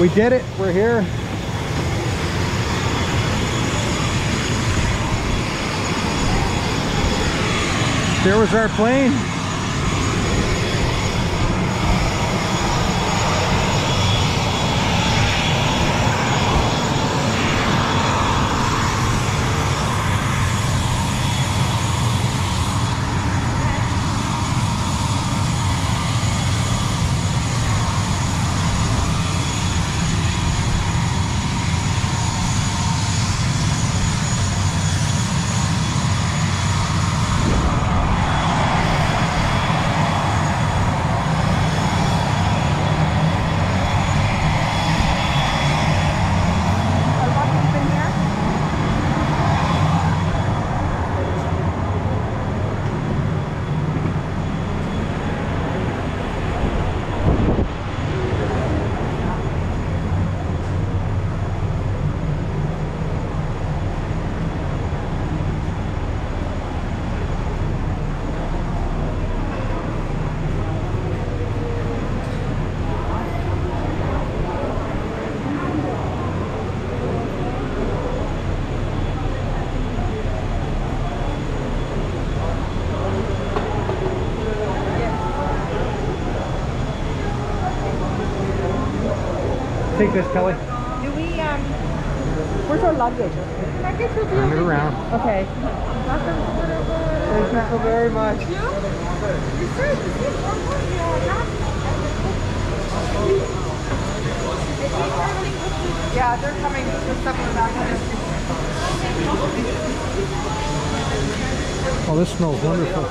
We did it. We're here. There was our plane. Take this, Kelly. Do we, um, where's our luggage? Luggage will be Turn it over around. Okay. Thank you very much. Yeah, they're coming with the back Oh, this smells wonderful.